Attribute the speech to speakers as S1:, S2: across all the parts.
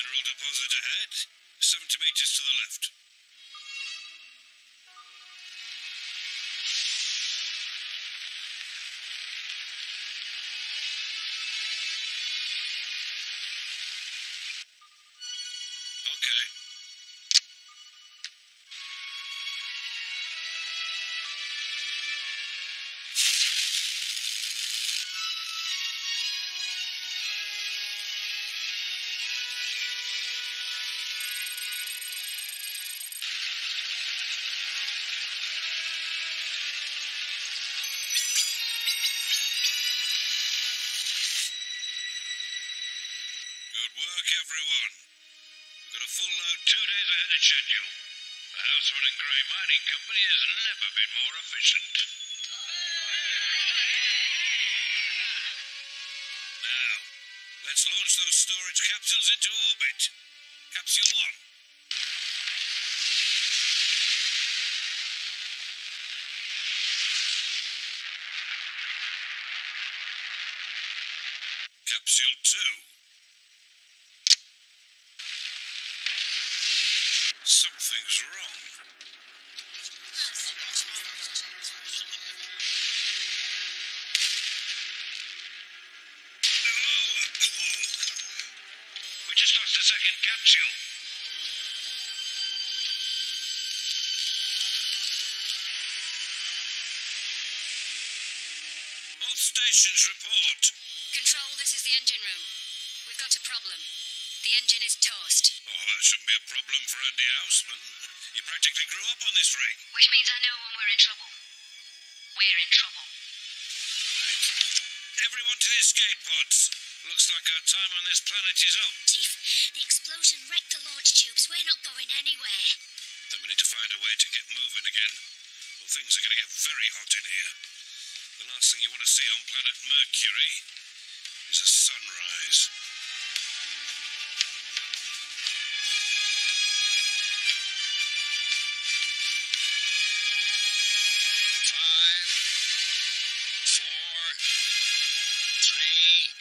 S1: mineral deposit ahead. 70 meters to the left. Everyone. We've got a full load two days ahead of schedule. The Houseman and Gray Mining Company has never been more efficient. Now, let's launch those storage capsules into orbit. Capsule one. Capsule two. Something's wrong. We just lost the second capsule. All stations report.
S2: Control, this is the engine room. We've got a problem. The engine is toast.
S1: Oh, that shouldn't be a problem for Andy Houseman. He practically grew up on this rig.
S2: Which means I know when we're in trouble. We're in trouble.
S1: Everyone to the escape pods. Looks like our time on this planet is up.
S2: Chief, the explosion wrecked the launch tubes. We're not going anywhere.
S1: Then we need to find a way to get moving again. Or things are going to get very hot in here. The last thing you want to see on planet Mercury is a sunrise. Four, three,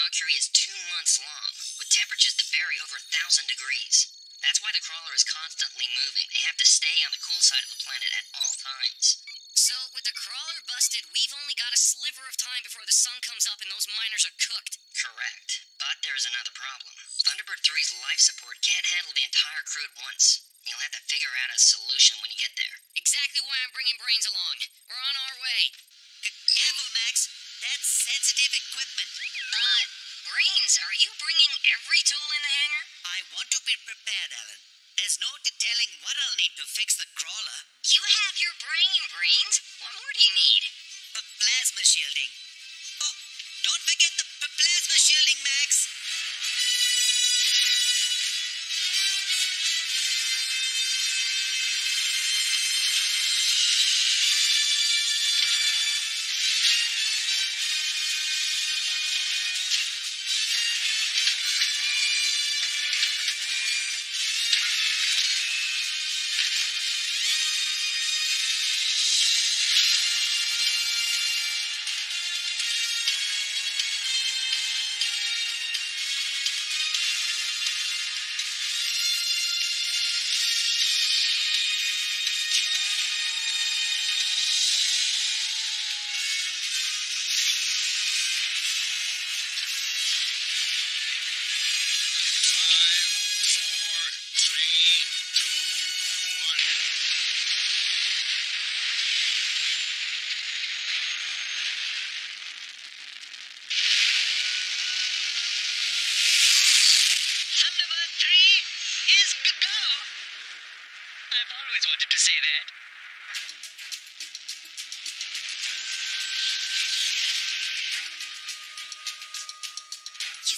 S3: Mercury is two months long, with temperatures that vary over a thousand degrees. That's why the crawler is constantly moving. They have to stay on the cool side of the planet at all times.
S2: So, with the crawler busted, we've only got a sliver of time before the sun comes up and those miners are cooked.
S3: Correct. But there's another problem. Thunderbird 3's life support can't handle the entire crew at once. You'll have to figure out a solution when you get there.
S2: Exactly why I'm bringing Brains along. We're on our way.
S4: Careful, Max. That's sensitive equipment.
S3: Uh, Brains, are you bringing every tool in the hangar?
S4: I want to be prepared, Alan. There's no telling what I'll need to fix the crawler.
S3: You have your brain, Brains. What more do you need?
S4: A plasma shielding. Oh, don't forget the plasma shielding, Max.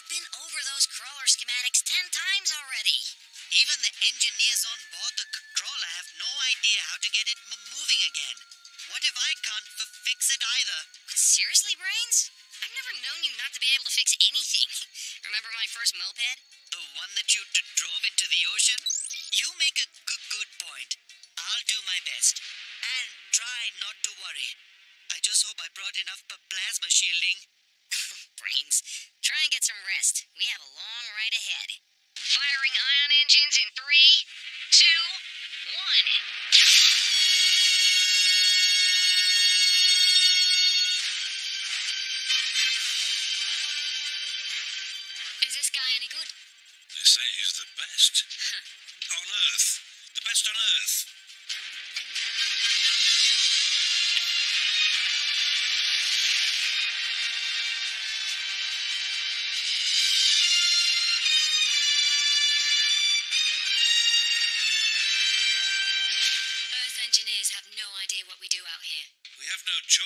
S5: You've been over those crawler schematics ten times already.
S4: Even the engineers on board the crawler have no idea how to get it m- moving again. What if I can't fix it either?
S5: Seriously, Brains? I've never known you not to be able to fix anything. Remember my first moped?
S4: The one that you d- drove into the ocean? You make a good point. I'll do my best. And try not to worry. I just hope I brought enough plasma shielding.
S5: Brains, try and get some rest. We have a long ride ahead. Firing ion engines in three, two, one. Is this guy any good?
S1: They say he's the best. on Earth. The best on Earth.
S5: Earth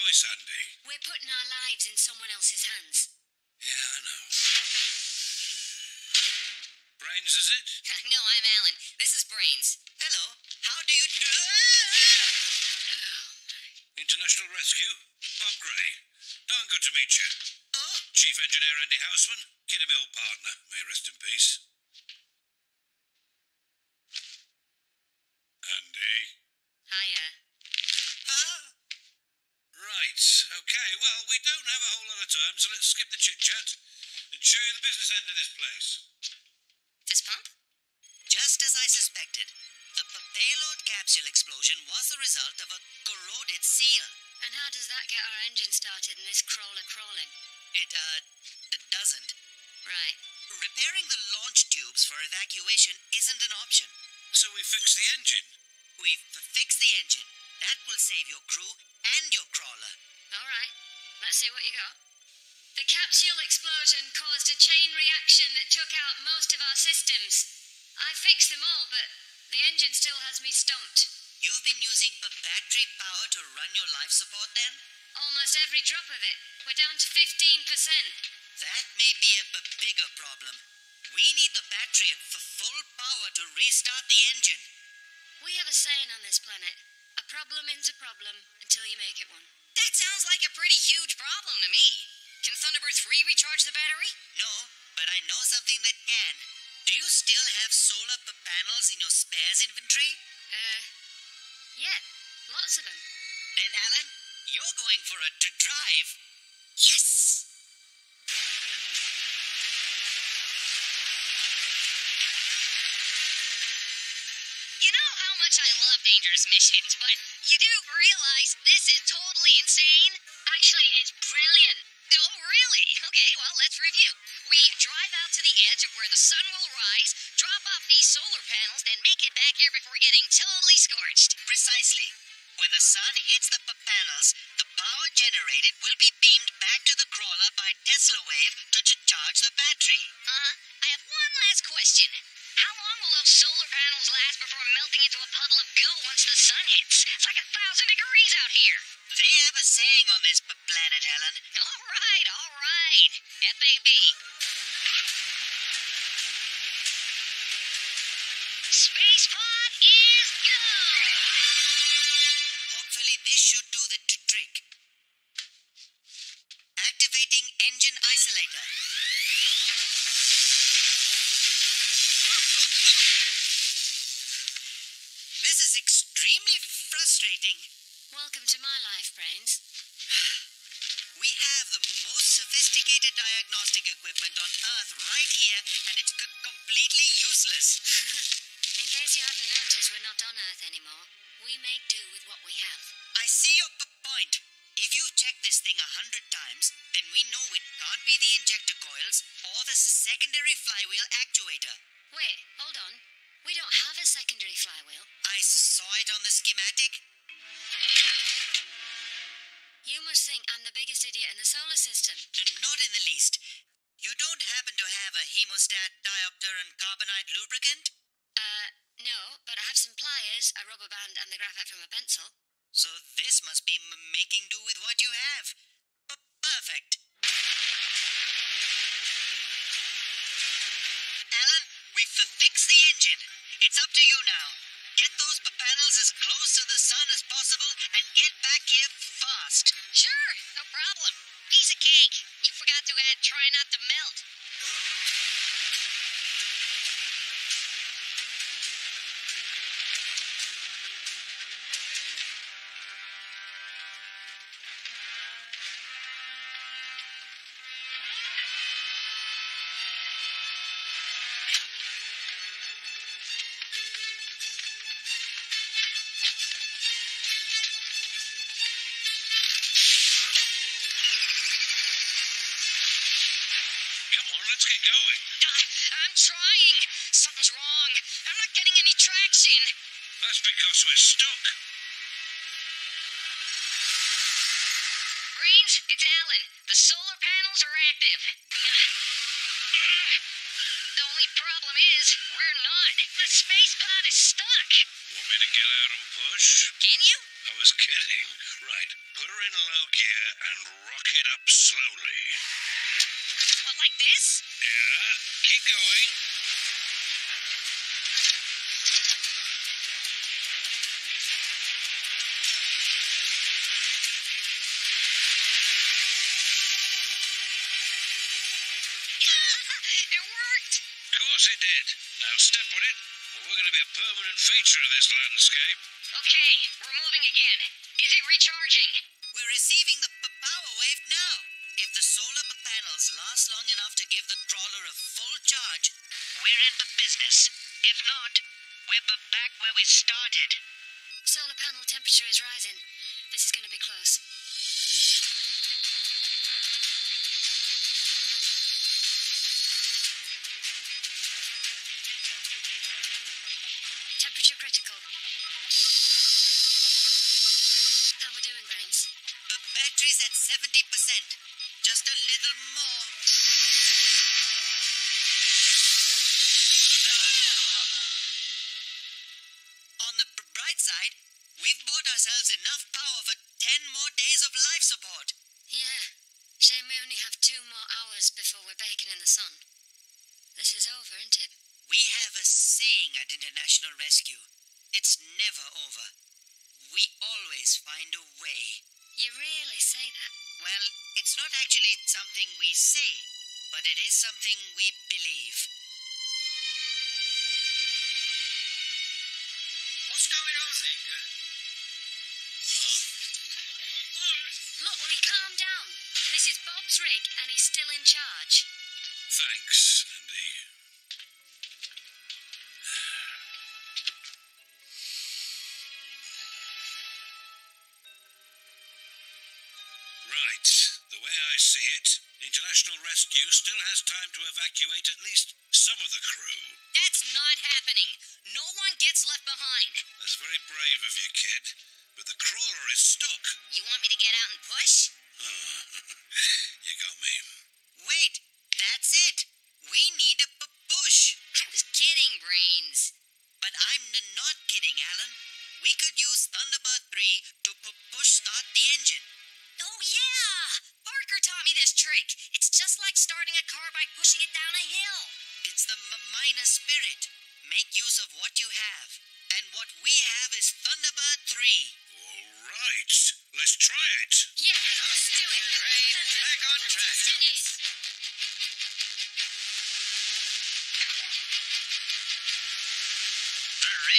S1: choice, Andy.
S5: We're putting our lives in someone else's hands.
S1: Yeah, I know. Brains, is it?
S5: no, I'm Alan. This is Brains.
S4: Hello. How do you do?
S1: International Rescue. Bob Gray. Darn good to meet you.
S4: Oh,
S1: Chief Engineer Andy Houseman. Kiddy Mill partner. May rest in peace. Andy.
S5: Hiya.
S4: huh?
S1: Right. Okay. Well, we don't have a whole lot of time, so let's skip the chit chat and show you the business end of this place.
S5: This pump?
S4: Just as I suspected, the payload capsule explosion was the result of a corroded seal.
S5: And how does that get our engine started and this crawler crawling?
S4: It, uh, it doesn't.
S5: Right.
S4: Repairing the launch tubes for evacuation isn't an option.
S1: So we fix the engine.
S4: We've f- fixed the engine. That will save your crew and your crawler.
S5: All right. Let's see what you got. The capsule explosion caused a chain reaction that took out most of our systems. I fixed them all, but the engine still has me stumped.
S4: You've been using battery power to run your life support then?
S5: Almost every drop of it. We're down to 15%.
S4: That may be a bigger problem. We need the battery for full power to restart the engine.
S5: We have a saying on this planet a problem is a problem until you make it one.
S2: That sounds like a pretty huge problem to me. Can Thunderbird 3 recharge the battery?
S4: No, but I know something that can. Do you still have solar panels in your spares inventory?
S5: Uh, yeah, lots of them.
S4: Then, Alan, you're going for a drive.
S5: Yes!
S2: Love dangerous missions, but you do realize this is totally insane? Actually, it's brilliant. Oh, really? Okay, well, let's review. We drive out to the edge of where the sun will rise, drop off these solar panels, then make it back here before getting totally scorched.
S4: Precisely. When the sun hits the panels, the power generated will be beamed back to the crawler by Tesla wave to ch- charge the battery.
S2: Uh huh. I have one last question. Solar panels last before melting into a puddle of goo once the sun hits? It's like a thousand degrees out here.
S4: They have a saying on this planet, Alan.
S2: All right, all right. FAB.
S5: Welcome to my life, Brains.
S4: We have the most sophisticated diagnostic equipment on Earth right here, and it's completely useless.
S5: In case you haven't noticed, we're not on Earth anymore. We make do with what we have.
S4: I see your point. If you've checked this thing a hundred times, then we know it can't be the injector coils or the secondary flywheel actuator.
S5: Wait, hold on. We don't have a secondary flywheel.
S4: I saw it on the schematic.
S5: You must think I'm the biggest idiot in the solar system.
S4: Not in the least. You don't happen to have a hemostat, diopter, and carbonite lubricant?
S5: Uh, no, but I have some pliers a rubber band, and the graphite from a pencil.
S4: So this must be m- making do with what you have. P- perfect. Alan, we've fixed the engine. It's up to you now. Get those panels as close to the sun as possible and get back here.
S2: Sure, no problem. Piece of cake. You forgot to add try not to melt. Trying. Something's wrong. I'm not getting any traction.
S1: That's because we're stuck.
S2: Brains, it's Alan. The solar panels are active. The only problem is, we're not. The space pod is stuck.
S1: Want me to get out and push?
S2: Can you?
S1: I was kidding. Right, put her in low gear and rock it up slowly.
S2: What, like this?
S1: Yeah, keep going.
S2: it worked.
S1: Of course it did. Now step on it, or we're going to be a permanent feature of this landscape.
S2: Okay, we're moving again. Is it recharging?
S4: We're receiving the we're back where we started.
S5: Solar panel temperature is rising. This is going to be close. Temperature critical. How we doing, Brains?
S4: The battery's at 70%. Never over. We always find a way.
S5: You really say that?
S4: Well, it's not actually something we say, but it is something we believe. What's going on? This ain't good.
S5: Look, will you calm down? This is Bob's rig, and he's still in charge.
S1: Thanks, Andy. It, International Rescue still has time to evacuate at least some of the crew.
S2: That's not happening. No one gets left behind.
S1: That's very brave of you, kid. But the crawler is stuck.
S2: You want me to get out and push?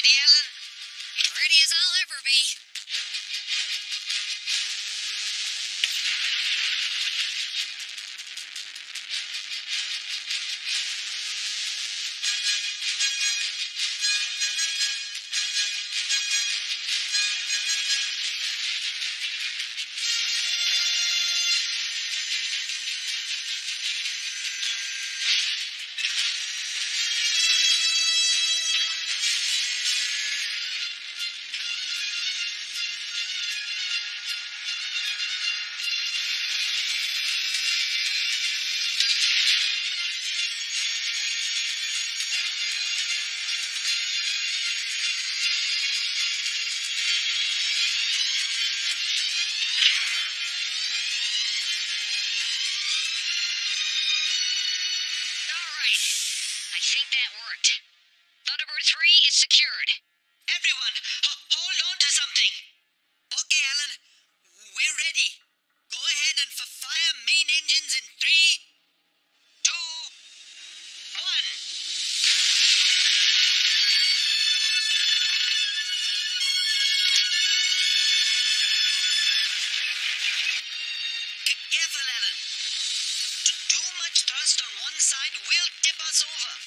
S4: Alan? Ready
S2: as I'll ever be.
S4: side will tip us over.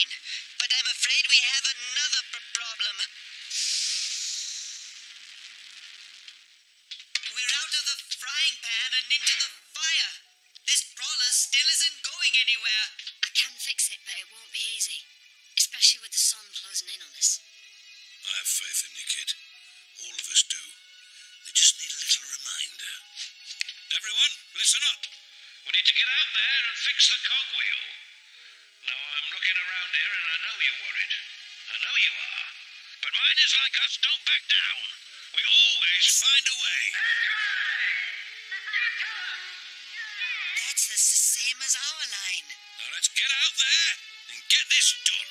S4: fine, but I'm afraid we have another problem.
S1: guys like us don't back down. We always find a way.
S4: That's the same as our line.
S1: Now let's get out there and get this done.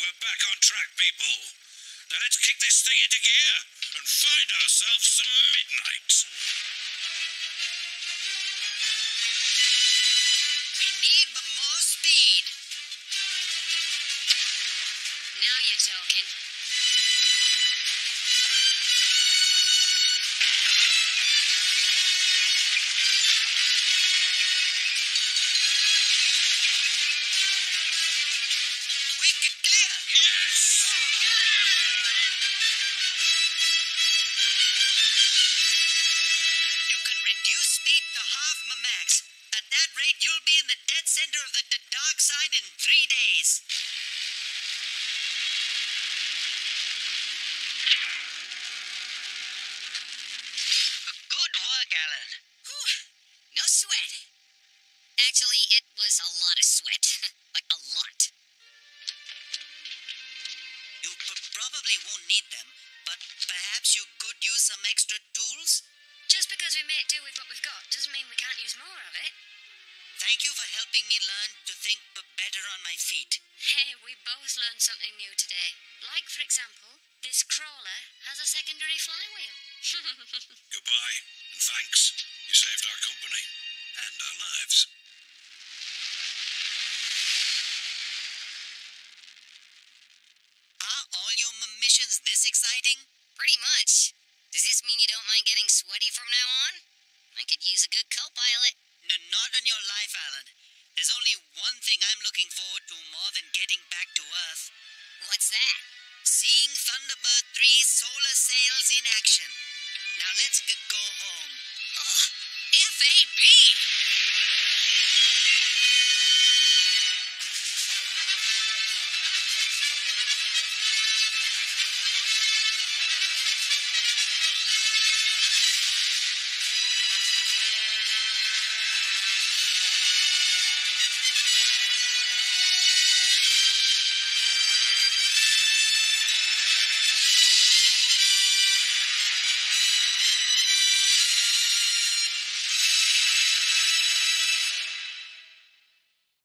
S5: We're
S1: back on track, people. Now let's kick this thing into gear and find ourselves some midnight.
S4: We need more speed.
S5: Now you're talking.
S4: Some extra tools?
S5: Just because we make do with what we've got doesn't mean we can't use more of it.
S4: Thank you for helping me learn to think better on my feet.
S5: Hey, we both learned something new today. Like, for example, this crawler has a secondary flywheel.
S1: Goodbye, and thanks. You saved our company and our lives.
S4: Are all your missions this exciting?
S2: Pretty much. Does this mean you don't mind getting sweaty from now on? I could use a good co-pilot.
S4: No, not on your life, Alan. There's only one thing I'm looking forward to more than getting back to Earth.
S2: What's that?
S4: Seeing Thunderbird 3 solar sails in action. Now let's go home.
S2: Oh, F-A-B!